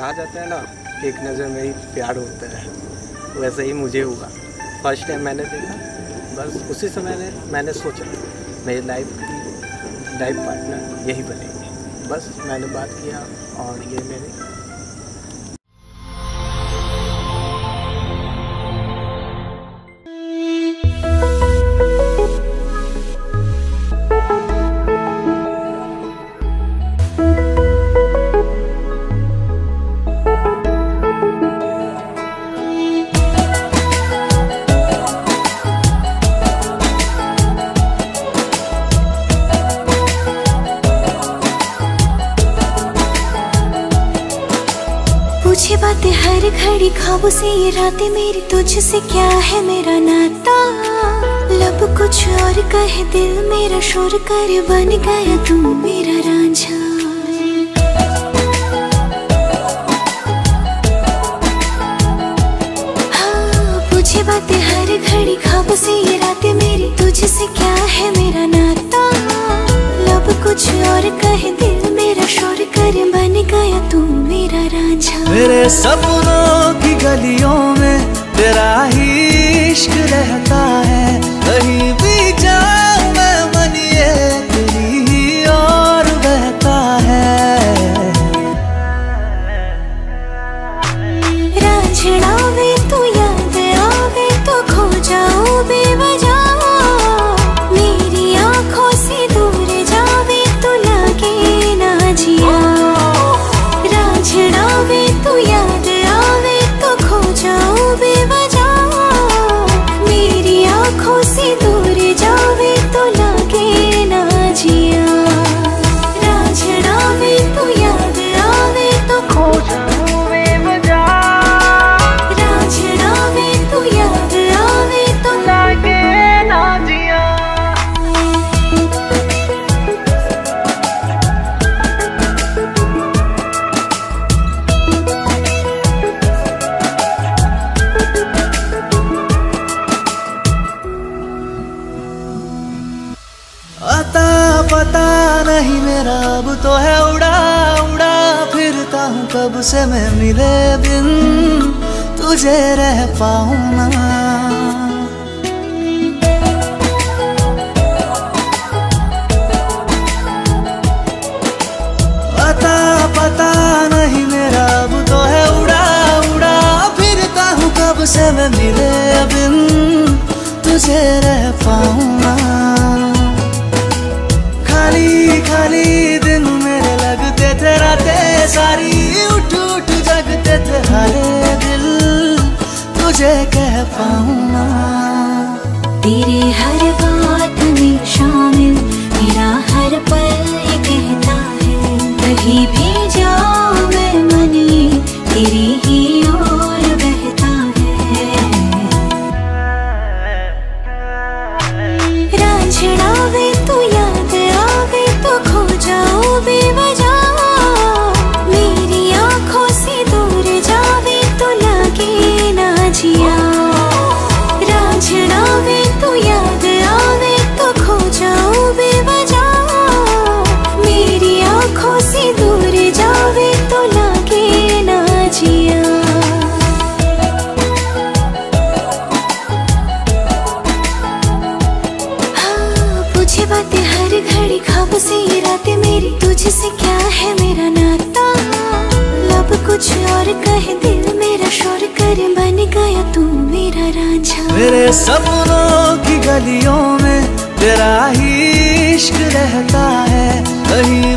कहा जाता है ना एक नज़र में ही प्यार होता है। वैसे ही मुझे हुआ। फ़र्स्ट टाइम मैंने देखा, बस उसी समय ने मैंने सोचा, मेरी लाइफ की लाइफ पार्टनर यही बनेगी। बस मैंने बात किया और ये मेरे पूछे बातें हर घड़ी खाबों से ये रातें मेरी तुझसे क्या है मेरा नाता? लब कुछ और कहे दिल मेरा शोर कर बन गया तू मेरा रांझा। हाँ, बातें हर घड़ी से ये रातें मेरी तुझसे क्या है मेरा नाता? लब कुछ और कहे दिल मेरा सपनों की गलियों में तेरा ही इश्क रहता नहीं, मेरा अब तो है उड़ा उड़ा। फिरता हूँ कब से मैं मिले बिन तुझे रह पाऊँ ना? पता पता नहीं, मेरा तो है हूँ कब से मैं मिले बिन तुझे रह पाऊँ ना? खाली खाली दिन मेरे लगते थे, रातें सारी उठ उठ जगते थे। हरे दिल तुझे कह पाऊँ ना तेरे हर तुझसे क्या है मेरा नाता? लब कुछ और कहे दिल मेरा शोर कर, बन गया तू मेरा राजा। मेरे सपनों की गलियों में तेरा ही इश्क रहता है, कहीं